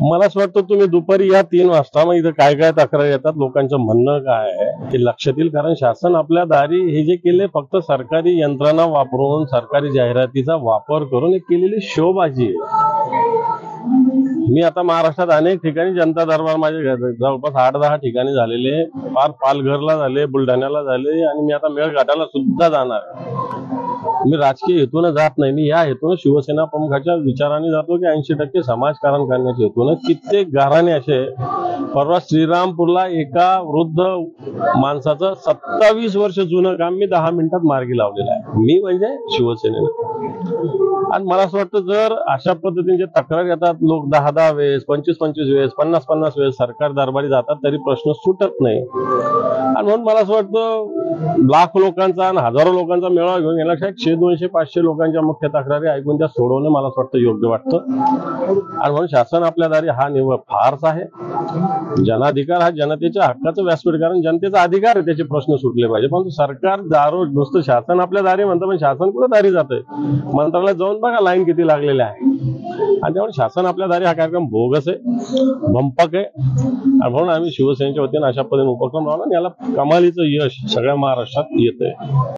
मला असं वाटतं तुम्ही दुपारी या तीन वाजता मग इथं काय काय तक्रार येतात? लोकांचं म्हणणं काय आहे? ते लक्षात येईल कारण शासन आपल्या दारी हे जे केले फक्त सरकारी यंत्रणा वापरून सरकारी जाहिरातीचा वापर करून एक केलेली शोबाजी आहे. मी आता महाराष्ट्रात अनेक ठिकाणी जनता दरबार माझे जवळपास आठ दहा ठिकाणी झालेले फार पालघरला झाले बुलढाण्याला झाले आणि मी आता मेळघाटाला सुद्धा जाणार मी राजकीय हेतून जात नाही. मी या हेतून शिवसेना प्रमुखाच्या विचाराने जातो की ऐंशी टक्के समाजकारण करण्याच्या हेतून कित्येक घराणे असे परवा श्रीरामपूरला एका वृद्ध माणसाचं सत्तावीस वर्ष जुनं काम मी दहा मिनिटात मार्गी लावलेलं आहे. मी म्हणजे शिवसेनेनं. आणि मला असं वाटतं जर अशा पद्धतीने तक्रार येतात लोक दहा दहा वेळेस पंचवीस पंचवीस वेळेस पन्नास पन्नास वेळेस सरकार दरबारी जातात तरी प्रश्न सुटत नाही. आणि म्हणून मला असं वाटतं लाख लोकांचा आणि हजारो लोकांचा मेळावा घेऊन या एकशे शे दोनशे पाचशे लोकांच्या मुख्य तक्रारी ऐकून त्या सोडवणं मला असं वाटतं योग्य वाटतं. आणि म्हणून शासन आपल्या दारी हा निवड फारच आहे. जनाधिकार हा जनतेच्या हक्काचं व्यासपीठ कारण जनतेचा अधिकार आहे त्याचे प्रश्न सुटले पाहिजे. परंतु सरकार दारो नुसतं शासन आपल्या दारी म्हणतं पण शासन कुठं दारी जातंय? मंत्रालयात जाऊन बघा लाईन किती लागलेल्या आहे. आणि त्यामुळे शासन आपल्या दारी हा कार्यक्रम बोगस आहे भंपक आहे. आणि म्हणून आम्ही शिवसेनेच्या वतीने अशा पद्धतीने उपक्रम राहणार याला कमालीचं यश सगळ्या महाराष्ट्रात येत आहे